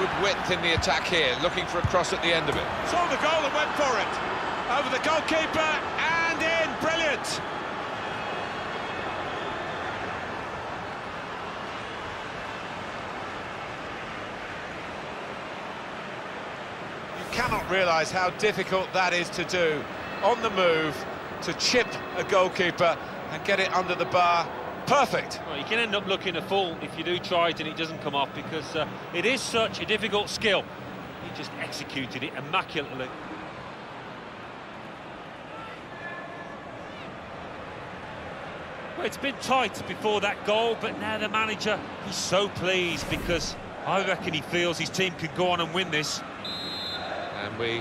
good width in the attack here, looking for a cross at the end of it. Saw the goal and went for it. Over the goalkeeper and in. Brilliant. You cannot realise how difficult that is to do. On the move, to chip a goalkeeper and get it under the bar. Perfect. Well, you can end up looking a fool if you do try it and it doesn't come off because uh, it is such a difficult skill. He just executed it immaculately. Well, it's been tight before that goal, but now the manager, he's so pleased because I reckon he feels his team could go on and win this. And we